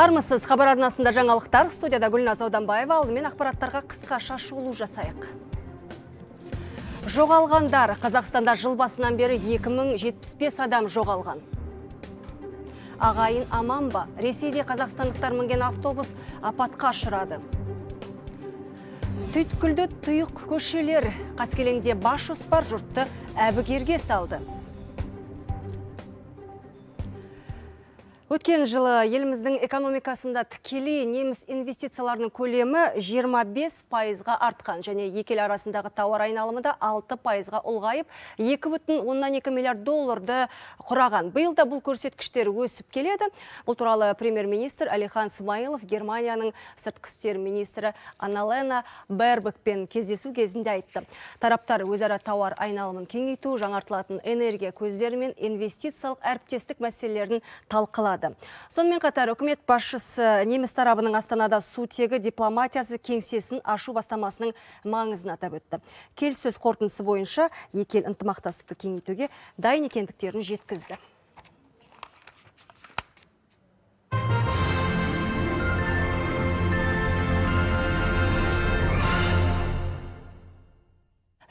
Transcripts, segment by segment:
армысыз хабар арнасында жаңалықтар. Студияда гүлназ ауданбаева алдымен ақпараттарға қысқаша шолу жасайық. Жоғалғандар. Қазақстанда жыл басынан бері 2075 адам жоғалған. Ағайын аман ба? Ресейде қазақстандықтар мінген автобус апатқа ұшырады. Түйткілді тұйық көшелер. Қаскелеңде бас жоспар жұртты әбігерге салды. Өткен жылы еліміздің экономикасында тікелей неміс инвестицияларының көлемі 25 пайызға артқан және екел арасындағы тауар айналымы да 6 пайызға ұлғайып, 2,2 миллиард долларды құраған. Биыл да бұл көрсеткіштер өсіп келеді. Бұл туралы премьер-министр Алихан Смайылов Германияның сыртқы істер министрі Аналена Бербекпен кездесу кезінде айтты. Тараптар өзара тауар айналымын кеңейту, жаңартылатын энергия көздері мен инвестициялық әріптестік мәселелерін талқылады сонымен қатар үкімет басшысы неміс тарабының астанада сутегі дипломатиясы кеңсесін ашу бастамасының маңызын атап өтті. Келіссөз қорытындысы бойынша екі ел ынтымақтастықты кеңейтуге дайын екендіктерін жеткізді.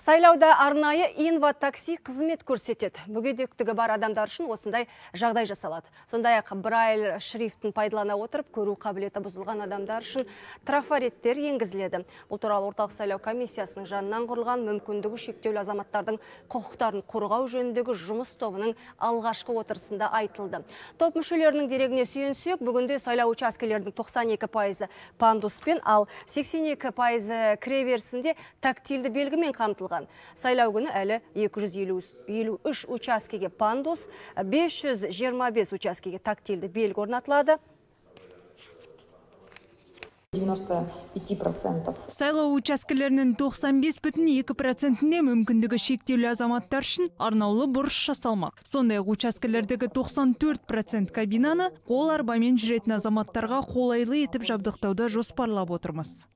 Сайлауда арнайы инва такси қызмет көрсетеді. Мүгедектігі бар адамдар үшін осындай жағдай жасалады. Сондай ақ Брайль шрифтін пайдалана отырып, көру қабілеті бұзылған адамдар үшін трафареттер енгізіледі. Бұл туралы орталық сайлау комиссиясының жанынан құрылған мүмкіндігі шектеулі азаматтардың құқықтарын қорғау жөніндегі жұмыс тобының алғашқы отырысында айтылды. Топ мүшелерінің дерегіне сүйенсек, бүгінде сайлау учаскелердің 92 пайызы пандуспен, ал 82 пайызы кіреберісінде тактильді белгімен қамтылған сайлау күні әлі 253 учаскеге пандус 525 учаскеге тактильді белгі орнатылады 95%. Сайлау учаскелерінің 95,2%-іне мүмкіндігі шектеулі азаматтар үшін арнаулы бұрыш жасалмақ. Сондай-ақ учаскелердегі 94% кабинаны қол арбамен жүретін азаматтарға қолайлы етіп жабдықтауды жоспарлап отырмыз.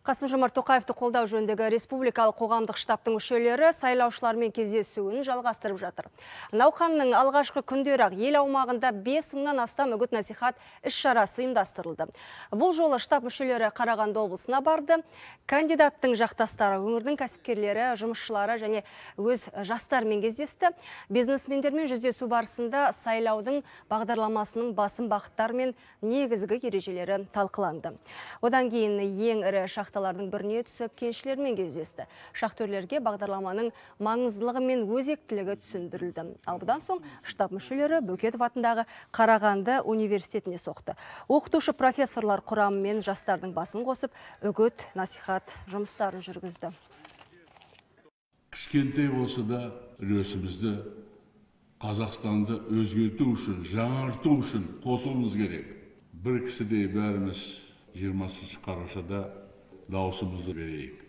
Қасым Жомарт Тоқаевты қолдау жөніндегі республикалық қоғамдық штабтың мүшелері сайлаушылармен кездесуін жалғастырып жатыр. Науқанның алғашқы күндері ақ ел аумағында 5 мыңнан астам үгіт насихат іс-шарасы ұйымдастырылды. Бұл жолы штаб мүшелері Қарағанды облысына барды. Кандидаттың жақтастары, өңірдің кәсіпкерлері, жұмысшылары және өз жастармен кездесті. Бизнесмендермен жүздесу барысында сайлаудың бағдарламасының басым бағыттары мен негізгі ережелері талқыланды. Одан кейін ең ірі шахталардың біріне түсіп кеншілермен кездесті. Шахтерлерге бағдарламаның маңыздылығы мен өзектілігі түсіндірілді. Ал бұдан соң штаб мүшелері Бөкетов атындағы Қарағанды университетіне соқты. Оқытушы профессорлар құрамымен жастардың басын қосып, үгіт, насихат жұмыстарын жүргізді. Кішкентай болса да үлесімізді Қазақстанды өзгерту үшін, жаңарту үшін қосуымыз керек. Бір кісідей бәріміз 20 қарашада дауысымызды берейік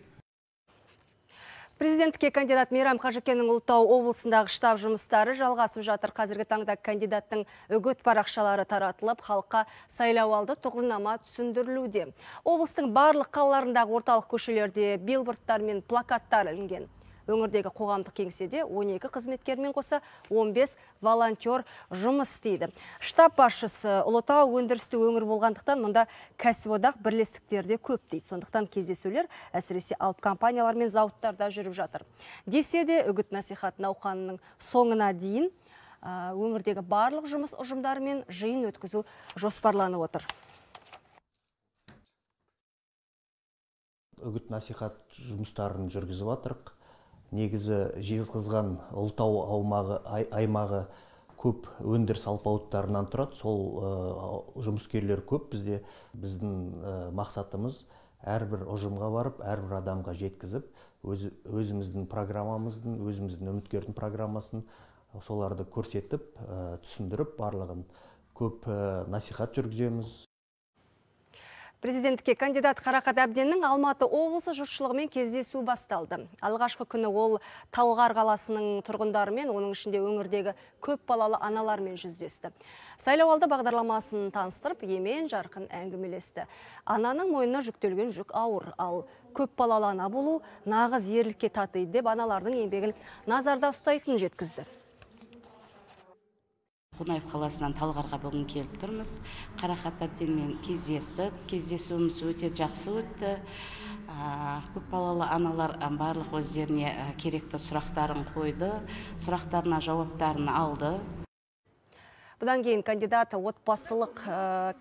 Президенттікке кандидат Мейрам Қажыкеннің ұлытау облысындағы штаб жұмыстары жалғасып жатыр. Қазіргі таңда кандидаттың үгіт парақшалары таратылып, халыққа сайлау алды тұғырнама түсіндірілуде. Облыстың барлық қалаларындағы орталық көшелерде билбордтар мен плакаттар ілінген. Өңірдегі қоғамдық кеңседе 12 қызметкермен қоса 15 волонтер жұмыс істейді. Штаб басшысы Ұлытау өндірісті өңір болғандықтан мұнда кәсіподақ бірлестіктерде көп дейді. Сондықтан кездесулер әсіресе алып компаниялар мен зауыттарда жүріп жатыр. Десе де үгіт насихат науқанының соңына дейін өңірдегі барлық жұмыс ұжымдарымен жиын өткізу жоспарланып отыр. үгіт насихат жұмыстарын жүргізіп жатырық негізі жезқазған ұлытау аумағы аймағы көп өндіріс алпауыттарынан тұрады. Сол жұмыскерлер көп. Бізде біздің мақсатымыз әрбір ұжымға барып әрбір адамға жеткізіп өз, өзіміздің программамыздың өзіміздің үміткердің программасын соларды көрсетіп түсіндіріп барлығын көп насихат жүргіземіз. Президентке кандидат Қарақат Әбденнің Алматы облысы жұртшылығымен кездесу басталды. Алғашқы күні ол Талғар қаласының тұрғындарымен, оның ішінде өңірдегі көп балалы аналармен жүздесті. Сайлауалды бағдарламасын таныстырып, емен жарқын әңгімелесті. Ананың мойнына жүктелген жүк ауыр, ал көп балалы ана болу нағыз ерлікке татиды деп аналардың еңбегін назарда ұстайтын жеткізді қонаев қаласынан талғарға бүгін келіп тұрмыз. Қарақат әбденмен кездестік кездесуіміз өте жақсы өтті. Көпбалалы аналар барлық өздеріне керекті сұрақтарын қойды сұрақтарына жауаптарын алды. Бұдан кейін кандидат отбасылық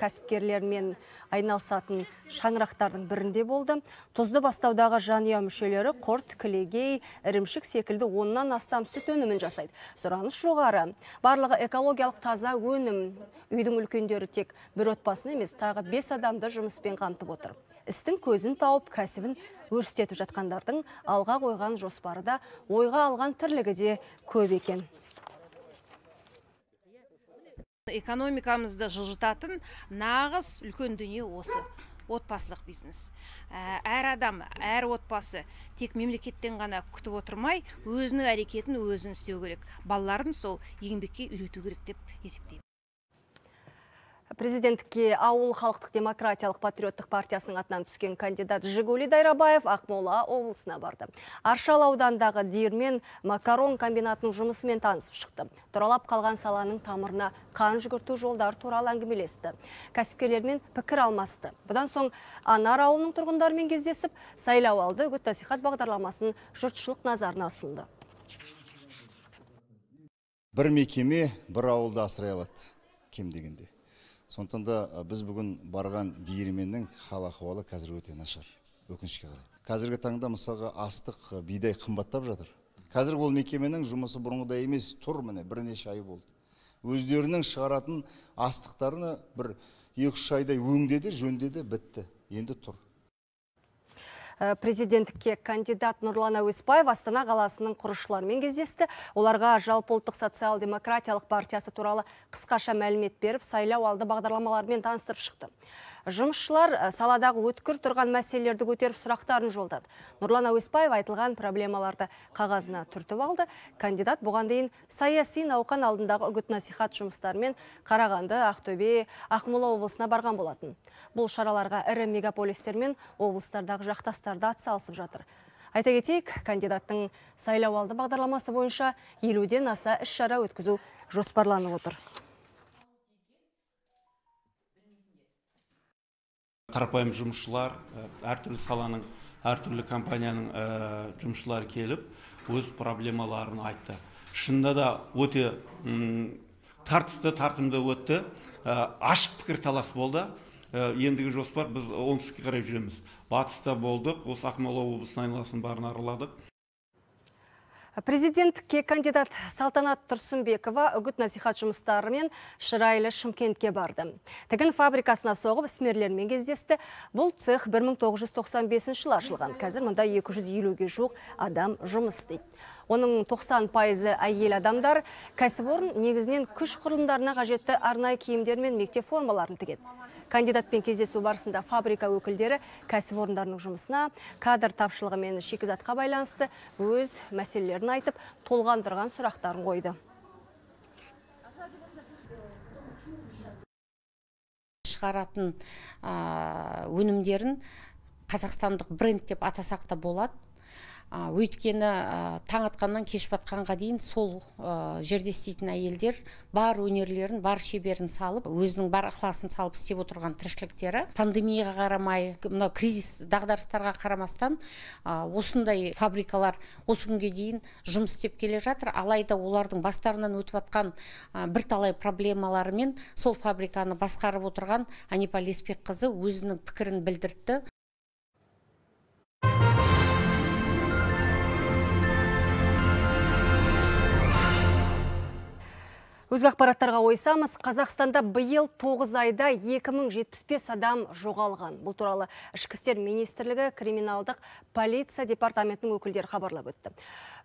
кәсіпкерлермен айналысатын шаңырақтардың бірінде болды. Тұзды бастаудағы жанұя мүшелері құрт, кілегей, ірімшік секілді оннан астам сүт өнімін жасайды. Сұраныс жоғары. Барлығы экологиялық таза өнім. Үйдің үлкендері тек бір отбасын емес, тағы бес адамды жұмыспен қамтып отыр. Істің көзін тауып, кәсібін өрістетіп жатқандардың алға қойған жоспары да, ойға алған тірлігі де көп екен. Экономикамызды жылжытатын нағыз үлкен дүние осы. Отбасылық бизнес. Әр адам әр отбасы тек мемлекеттен ғана күтіп отырмай өзінің әрекетін өзін істеу керек. Балаларын сол еңбекке үйрету керек деп есептеймін. Президенттікке ауыл халықтық демократиялық патриоттық партиясының атынан түскен кандидат Жигули Дайрабаев Ақмола облысына барды. Аршал аудандағы диірмен макарон комбинатының жұмысымен танысып шықты. Тұралап қалған саланың тамырына қан жүгірту жолдар туралы әңгімелесті. Кәсіпкерлермен пікір алмасты. Бұдан соң Анар ауылының тұрғындарымен кездесіп, сайлау алды үгіт насихат бағдарламасын жұртшылық назарына ұсынды. Бір мекеме бір ауылды асырай алады кем дегенде сондықтан да біз бүгін барған диірменнің хал ахуалы қазір өте нашар. Өкінішке қарай. Қазіргі таңда мысалға астық бидай қымбаттап жатыр. Қазір ол мекеменің жұмысы бұрынғыдай емес тұр міне бірнеше ай болды. Өздерінің шығаратын астықтарыны бір екі үш айдай өңдеді жөндеді бітті. Енді тұр. Президенттікке кандидат Нұрлан Әуеспаев Астана қаласының құрышыларымен кездесті. Оларға жалпы ұлттық социал-демократиялық партиясы туралы қысқаша мәлімет беріп, сайлау алды бағдарламаларымен таныстырып шықты. Жұмысшылар э, саладағы өткір тұрған мәселелерді көтеріп сұрақтарын жолдады. Нұрлан Әуеспаев айтылған проблемаларды қағазына түртіп алды. Кандидат бұған дейін саяси науқан алдындағы үгіт насихат жұмыстарымен Қарағанды, Ақтөбе, Ақмола облысына барған болатын. Бұл шараларға ірі мегаполистер мен облыстардағы жақтастарды атсалысып жатыр. Айта кетейік, кандидаттың сайлау алды бағдарламасы бойынша елуден аса іс шара өткізу жоспарланып отыр. қарапайым жұмысшылар әртүрлі саланың әртүрлі компанияның жұмысшылары келіп өз проблемаларын айтты шынында да өте тартысты тартымды өтті ашық пікірталас болды ендігі жоспар біз оңтүстікке қарай жүреміз батыста болдық осы ақмола облысының айналасын барын араладық Президенттікке кандидат Салтанат Тұрсынбекова үгіт насихат жұмыстарымен Шырайлы Шымкентке барды. Тігін фабрикасына соғып ісмерлермен кездесті. Бұл цех 1995 жылы ашылған. Қазір мұнда 250-ге жуық адам жұмыс істейді. Оның 90 пайызы әйел адамдар. Кәсіпорын негізінен күш құрылымдарына қажетті арнайы киімдер мен мектеп формаларын тігеді. Кандидатпен кездесу барысында фабрика өкілдері кәсіпорындарының жұмысына кадр тапшылығы мен шикізатқа байланысты өз мәселелерін айтып толғандырған сұрақтарын қойды. Шығаратын өнімдерін қазақстандық бренд деп атасақ та болады. Өйткені таң атқаннан кеш батқанға дейін сол жерде істейтін әйелдер бар өнерлерін бар шеберін салып өзінің бар ықыласын салып істеп отырған тіршіліктері пандемияға қарамай мынау кризис дағдарыстарға қарамастан осындай фабрикалар осы күнге дейін жұмыс істеп келе жатыр. Алайда олардың бастарынан өтіп жатқан бірталай проблемаларымен сол фабриканы басқарып отырған анипа леспекқызы өзінің пікірін білдіртті. Өзгі ақпараттарға ойсамыз, Қазақстанда биыл 9 айда 2075 адам жоғалған. Бұл туралы Ішкі істер министрлігі криминалдық полиция департаментінің өкілдері хабарлап өтті.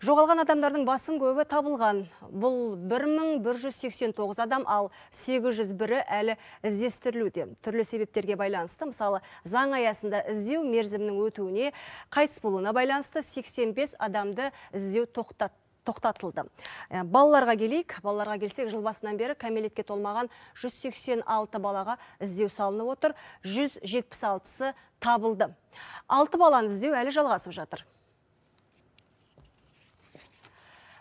Жоғалған адамдардың басым көбі табылған. Бұл 1189 адам, ал 801-і әлі іздестірілуде. Түрлі себептерге байланысты, мысалы, заң аясында іздеу мерзімнің өтуіне, қайтыс болуына байланысты 85 адамды іздеу тоқтатты тоқтатылды. Ә, балаларға келейік, балаларға келсек жыл басынан бері кәмелетке толмаған 186 балаға іздеу салынып отыр, 176-сы табылды. 6 баланы іздеу әлі жалғасып жатыр.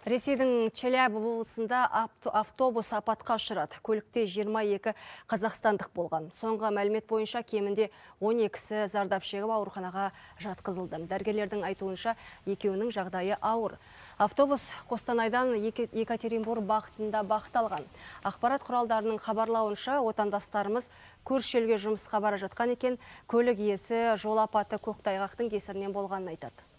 Ресейдің Челябі облысында авто- автобус апатқа ұшырады. Көлікте 22 қазақстандық болған. Соңғы мәлімет бойынша кемінде 12-сі зардап шегіп ауруханаға жатқызылды. Дәргерлердің айтуынша екеуінің жағдайы ауыр. Автобус Қостанайдан Еке- Екатеринбург бағытында бағыт алған. Ақпарат құралдарының хабарлауынша отандастарымыз көрші елге жұмысқа бара жатқан екен, көлік иесі жол апаты көктайғақтың кесірінен болғанын айтады.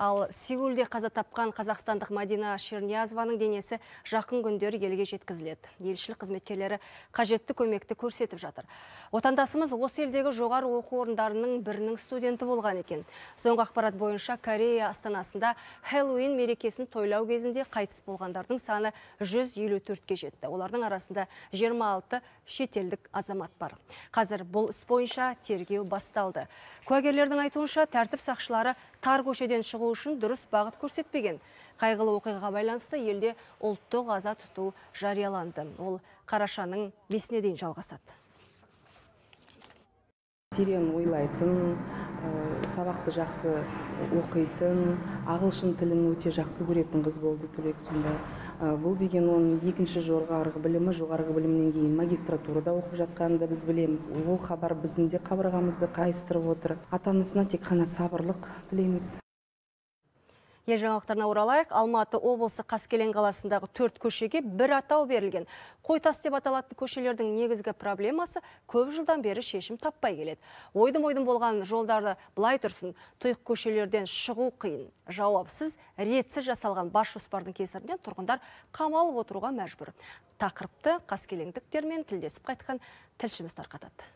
Ал Сеулде қаза тапқан қазақстандық Мадина Шерниязованың денесі жақын күндері елге жеткізіледі. Елшілік қызметкерлері қажетті көмекті көрсетіп жатыр. Отандасымыз осы елдегі жоғары оқу орындарының бірінің студенті болған екен. Соңғы ақпарат бойынша Корея астанасында Хэллоуин мерекесін тойлау кезінде қайтыс болғандардың саны 154-ке жетті. Олардың арасында 26 шетелдік азамат бар. Қазір бұл іс бойынша тергеу басталды. Куәгерлердің айтуынша тәртіп сақшылары тар көшеден шығу үшін дұрыс бағыт көрсетпеген. Қайғылы оқиғаға байланысты елде ұлттық аза тұту жарияланды. Ол қарашаның бесіне дейін жалғасады. терең ойлайтын ә, сабақты жақсы оқитын ағылшын тілін өте жақсы көретін қыз болды түлек сонда Ә, бұл деген оның екінші жоғарғы білімі жоғарғы білімнен кейін магистратурада оқып жатқанын да біз білеміз ол хабар біздің де қабырғамызды қайыстырып отыр ата анасына тек қана сабырлық тілейміз Ел жаңалықтарына оралайық, Алматы облысы Қаскелен қаласындағы төрт көшеге бір атау берілген. Қойтас деп аталатын көшелердің негізгі проблемасы көп жылдан бері шешім таппай келеді. Ойдым-ойдым болған жолдарды былай тұрсын, тұйық көшелерден шығу қиын. Жауапсыз, ретсіз жасалған бас жоспардың кесірінен тұрғындар қамалып отыруға мәжбүр. Тақырыпты қаскелеңдіктермен тілдесіп қайтқан тілшіміз тарқатады.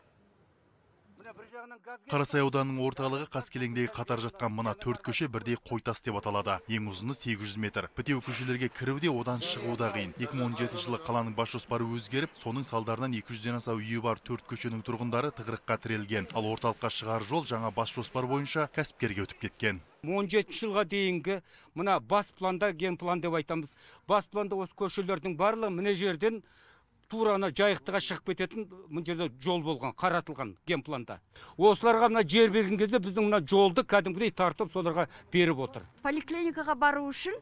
Қарасай ауданының орталығы Қаскелеңдегі қатар жатқан мына төрт көше бірдей қойтас деп аталады. Ең ұзыны 800 метр. Бітеу көшелерге кіру де одан шығу да қиын. 2017 жылы қаланың бас жоспары өзгеріп, соның салдарынан 200-ден аса үйі бар төрт көшенің тұрғындары тығырыққа тірелген. Ал орталыққа шығар жол жаңа бас жоспар бойынша кәсіпкерге өтіп кеткен. 17 жылға дейінгі мына бас планда генплан деп айтамыз бас планда осы көшелердің барлығы мына жерден тура ана жайықтыға шығып кететін мына жерде жол болған қаратылған генпланда. Осыларға мына жер берген кезде біздің мына жолды кәдімгідей тартып соларға беріп отыр. Поликлиникаға бару үшін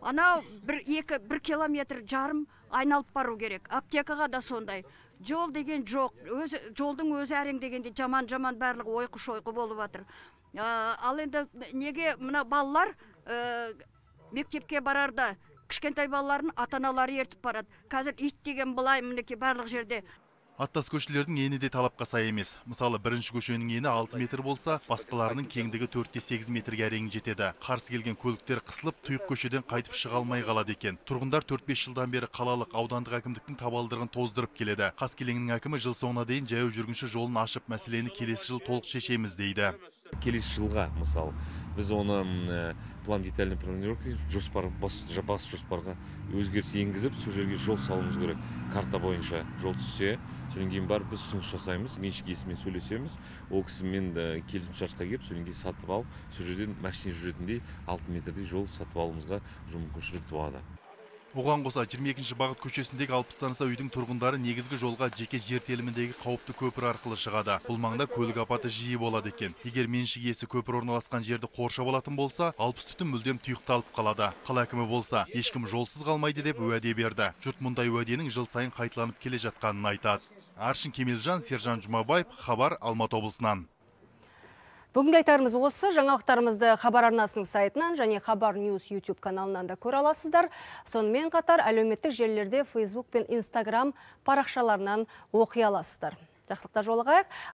анау бір екі бір километр жарым айналып бару керек. Аптекаға да сондай. Жол деген жоқ. Өзі жолдың өзі әрең дегенде жаман жаман барлығы ойқы шойқы болып жатыр Ә, ал енді неге мына балалар ә, мектепке барарда кішкентай балаларын ата аналары ертіп барады қазір ит деген былай мінекей барлық жерде Аттас көшелердің ені де талапқа сай емес. Мысалы, бірінші көшенің ені 6 метр болса, басқаларының кеңдігі 4-8 метрге әрең жетеді. Қарсы келген көліктер қысылып, тұйық көшеден қайтып шыға алмай қалады екен. Тұрғындар 4-5 жылдан бері қалалық аудандық әкімдіктің табалдырығын тоздырып келеді. Қаскелеңнің әкімі жыл соңына дейін жаяу жүргінші жолын ашып, мәселені келесі жыл толық шешеміз дейді. келесі жылға мысалы біз оны ә, план детальный планировка жоспар бас, жоспарға өзгеріс енгізіп сол жерге жол салуымыз керек. Карта бойынша жол түссе содан кейін барып біз ұсыныс жасаймыз. Меншік иесімен сөйлесеміз. Ол кісімен келісімшартқа келіп содан кейін сатып алып сол жерден машина жүретіндей алты метрдей жол сатып алуымызға мүмкіншілік туады. Оған қоса 22 бағыт көшесіндегі 60 аса үйдің тұрғындары негізгі жолға жеке жер теліміндегі қауіпті көпір арқылы шығады. Бұл маңда көлік апаты жиі болады екен. Егер меншік иесі көпір орналасқан жерді қоршап алатын болса, 60 түтін мүлдем тұйықталып қалады. Қала әкімі болса, ешкім жолсыз қалмайды деп уәде берді. Жұрт мұндай уәденің жыл сайын қайталанып келе жатқанын айтады. Аршын Кемелжан, Сержан Жұмабаев, Хабар, Алматы облысынан. Бүгінгі айтарымыз осы. Жаңалықтарымызды Хабар арнасының сайтынан және Хабар News YouTube каналынан да көре аласыздар. Сонымен қатар әлеуметтік желілерде Facebook пен Instagram парақшаларынан оқи аласыздар. Жақсылықта жолығайық.